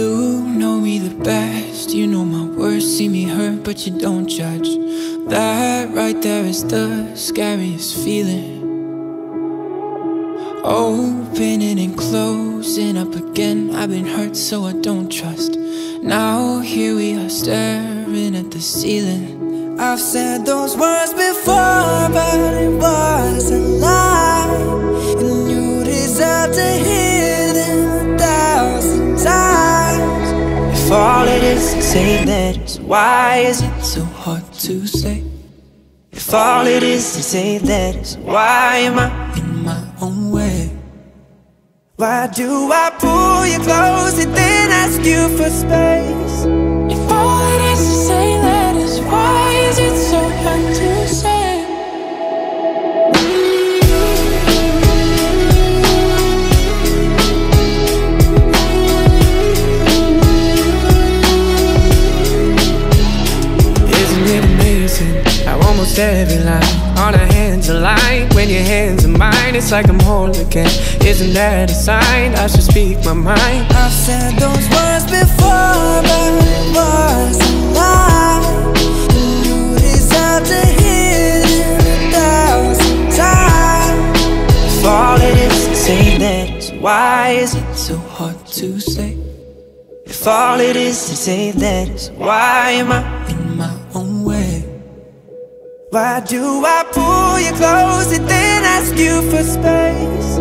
You know me the best, you know my worst See me hurt, but you don't judge. That right there is the scariest feeling. Opening and closing up again. I've been hurt, so I don't trust. Now here we are staring at the ceiling. I've said those words before, but it wasn't lie If all it is is say letters, why is it so hard to say? If all it is is say letters, why am I in my own way? Why do I pull you close and then ask you for space? If all it is almost every line on our hands align when your hands are mine? It's like I'm whole again. Isn't that a sign I should speak my mind? I've said those words before, but it was a lie. You deserve to hear them a thousand times. If all it is is say letters, why is it so hard to say? If all it is is say letters, why am I Why do I pull you close and then ask you for space?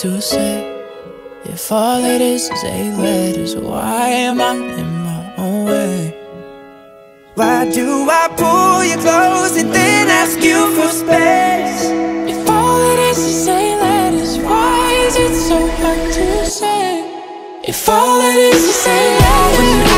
To say? If all it is is say letters, why am I in my own way? why do I pull you close and then ask you for space? If all it is is say letters, why is it so hard to say? If all it is is say letters.